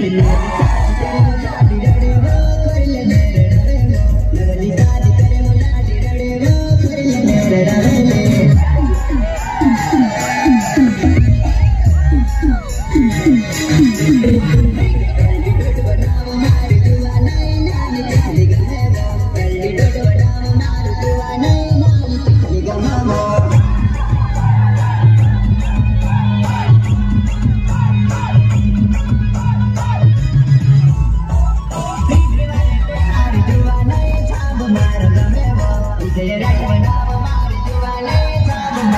Yeah.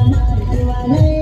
I'm not Diwale